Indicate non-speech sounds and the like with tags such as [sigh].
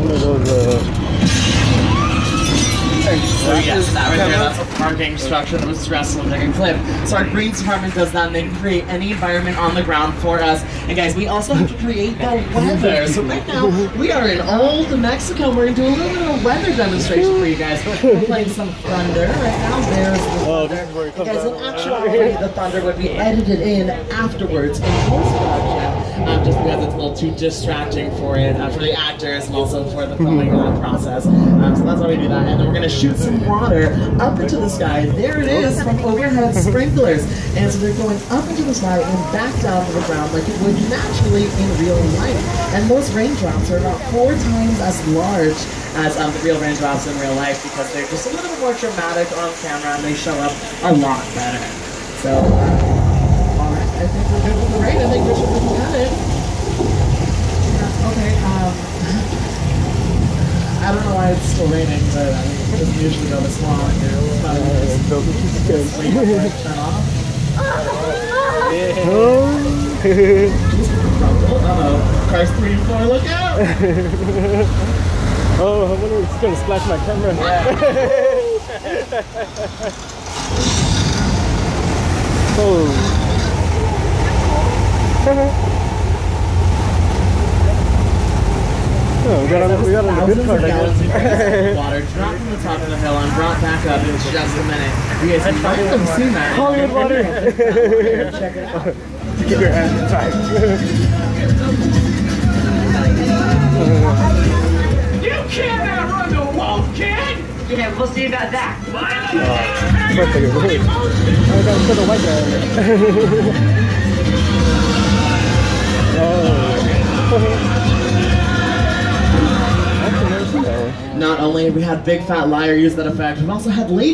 one of those. Uh... Hey, so yes, that right there, that's a parking structure that was stressed taking a clip. So our greens department does that and they can create any environment on the ground for us. And guys, we also have to create the [laughs] weather. So right now, we are in old Mexico. We're gonna do a little bit of a weather demonstration for you guys. We're playing some thunder right now. There's the oh, thunder. Oh, guys, in actuality, the thunder would be edited in afterwards in post-production um, just because it's a little too distracting for it, uh, for the actors and also for the filming uh, process. Um, so that's why we do that. And then we're gonna shoot some water up into the sky. There it is from overhead sprinklers. And so they're going up into the sky and back down to the ground like it would naturally in real life. And those raindrops are about four times as large as um, the real raindrops in real life because they're just a little bit more dramatic on camera and they show up a lot better. So, uh, all right, I think we're good with the rain. I think we should look at it. Yeah, okay, um, I don't know it's still raining, but I think it doesn't usually go this long. It's probably just wait for it to turn off. Uh-oh, cars three and four, look out! [laughs] Oh, I wonder if it's gonna splash my camera. [laughs] oh. [laughs] got on, we got on the good part, of guess. gallons of water dropped from the top of the hill and brought back up in just a minute. You guys might have seen that. Hollywood water. Here, check it out. [laughs] Keep your hands tight. You can't outrun the wolf, kid! Yeah, we'll see about that. Perfect. Uh, I gotta put the white guy on there. [laughs] Not only have we had Big Fat Liar use that effect, we've also had Lady